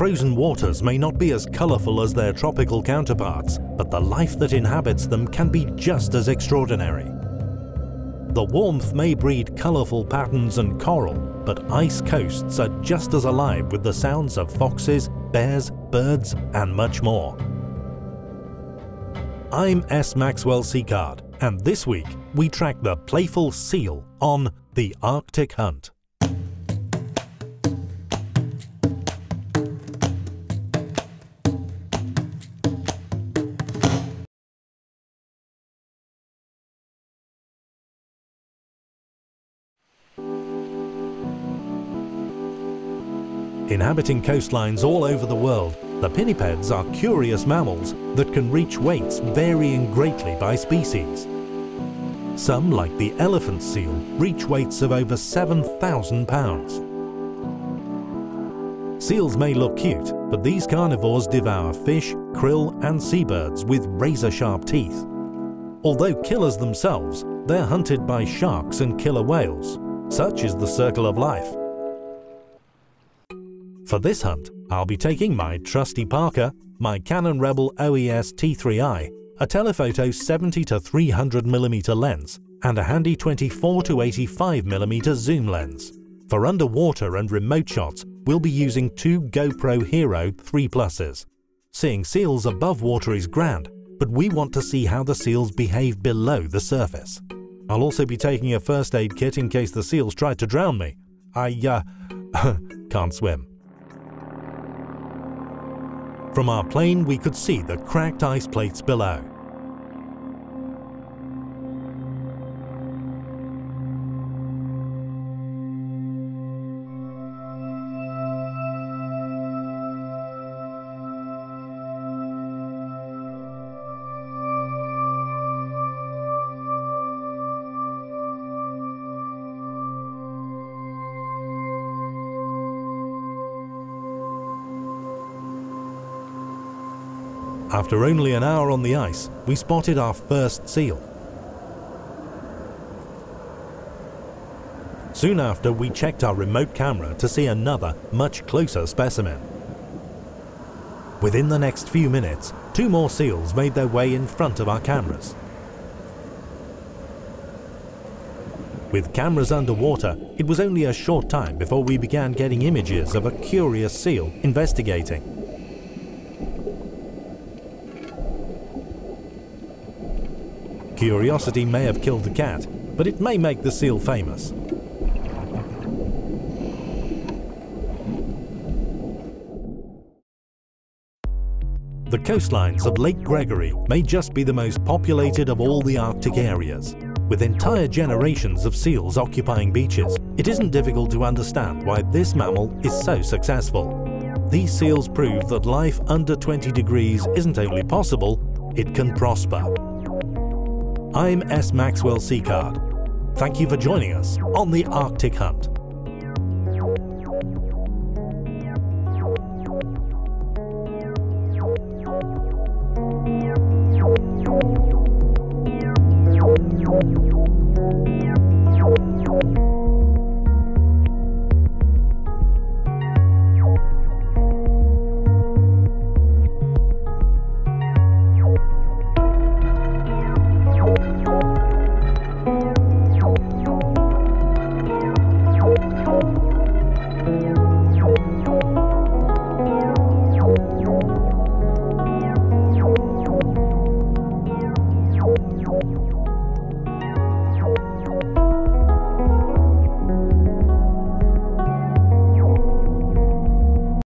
frozen waters may not be as colourful as their tropical counterparts, but the life that inhabits them can be just as extraordinary. The warmth may breed colourful patterns and coral, but ice coasts are just as alive with the sounds of foxes, bears, birds and much more. I'm S. Maxwell Seacard, and this week we track the playful seal on the Arctic Hunt. Inhabiting coastlines all over the world, the pinnipeds are curious mammals that can reach weights varying greatly by species. Some, like the elephant seal, reach weights of over 7,000 pounds. Seals may look cute, but these carnivores devour fish, krill and seabirds with razor-sharp teeth. Although killers themselves, they're hunted by sharks and killer whales. Such is the circle of life. For this hunt, I'll be taking my trusty Parker, my Canon Rebel EOS T3i, a telephoto 70 to 300mm lens, and a handy 24 to 85mm zoom lens. For underwater and remote shots, we'll be using two GoPro Hero 3 Pluses. Seeing seals above water is grand, but we want to see how the seals behave below the surface. I'll also be taking a first aid kit in case the seals tried to drown me. I, uh, can't swim. From our plane we could see the cracked ice plates below. After only an hour on the ice, we spotted our first seal. Soon after, we checked our remote camera to see another, much closer specimen. Within the next few minutes, two more seals made their way in front of our cameras. With cameras underwater, it was only a short time before we began getting images of a curious seal investigating. Curiosity may have killed the cat, but it may make the seal famous. The coastlines of Lake Gregory may just be the most populated of all the Arctic areas. With entire generations of seals occupying beaches, it isn't difficult to understand why this mammal is so successful. These seals prove that life under 20 degrees isn't only possible, it can prosper. I'm S. Maxwell Seacard. Thank you for joining us on the Arctic Hunt.